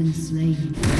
been slain.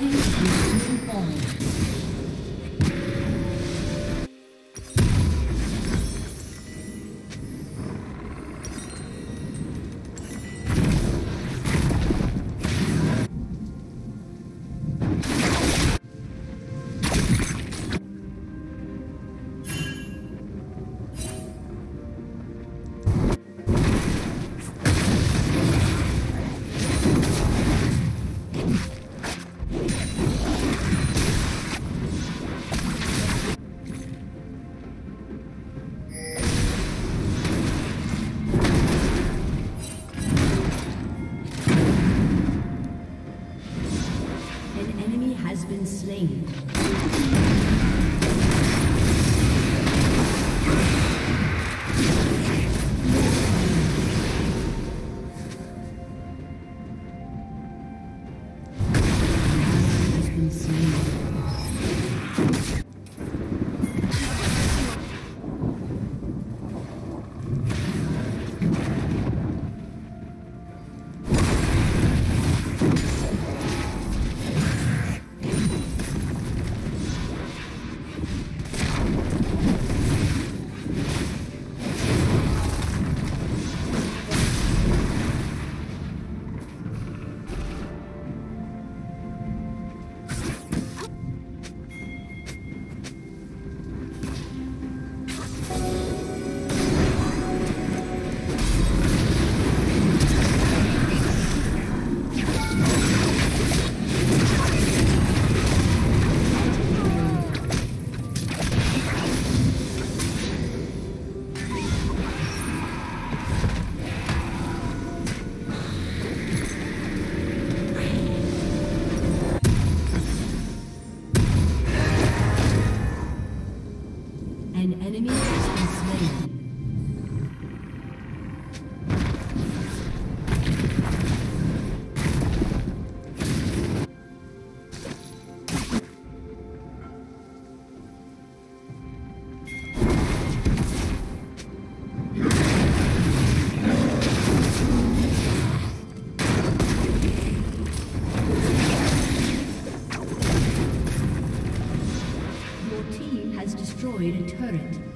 Dragon is falling. Ring. Destroyed a turret.